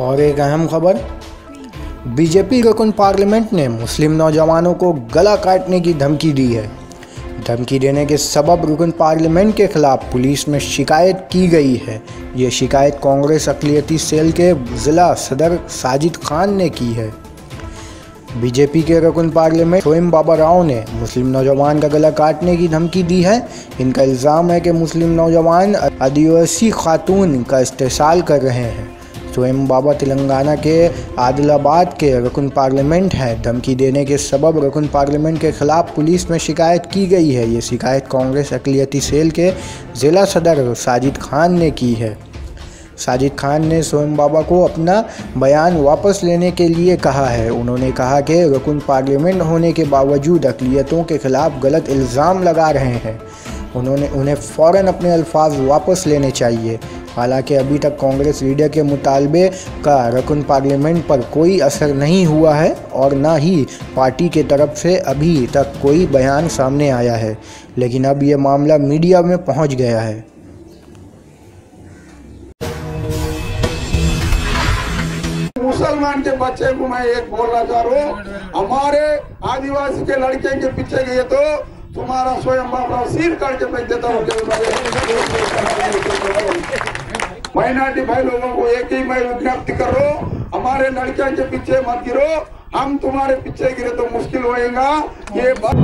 और एक अहम खबर, बीजेपी रकुन पार्लियामेंट ने मुस्लिम नौजवानों को गला काटने की धमकी दी है। धमकी देने के सबब रुकन पार्लियामेंट के खिलाफ पुलिस में शिकायत की गई है। ये शिकायत कांग्रेस अकलियती सेल के ज़िला सदर साजिद खान ने की है। बीजेपी के रकुन पार्लियामेंट सोइम बाबा राव ने मुस्लिम नौजवान का गला काटने की धमकी दी है। इनका इल्ज़ाम है कि मुस्लिम नौजवान आदिवासी खातून का इस्तेसाल कर रहे हैं। स्वयं बाबा तेलंगाना के आदिलाबाद के रकुन पार्लियामेंट है। धमकी देने के सबब रकुन पार्लियामेंट के खिलाफ पुलिस में शिकायत की गई है। ये शिकायत कांग्रेस अकलीती सेल के ज़िला सदर साजिद खान ने की है। साजिद खान ने स्वयं बाबा को अपना बयान वापस लेने के लिए कहा है। उन्होंने कहा कि रकुन पार्लियामेंट होने के बावजूद अकलीतों के खिलाफ गलत इल्ज़ाम लगा रहे हैं। उन्होंने उन्हें फ़ौर अपने अल्फाज वापस लेने चाहिए। हालाँकि अभी तक कांग्रेस लीडर के मुतालबे का रकुन पार्लियामेंट पर कोई असर नहीं हुआ है और ना ही पार्टी के तरफ़ से अभी तक कोई बयान सामने आया है। लेकिन अब ये मामला मीडिया में पहुँच गया है। मुसलमान के बच्चे को मैं एक बोलना चाह रहा हूँ। हमारे आदिवासी के लड़के के पीछे गए तो तुम्हारा स्वयं बाबा सिर करके फेंक देता हूँ। माइनॉरिटी भाई लोगों को एक ही मैं विज्ञप्ति कर रहा हूँ, हमारे लड़कियों के पीछे मत गिरो। हम तुम्हारे पीछे गिरे तो मुश्किल होएगा। ये बात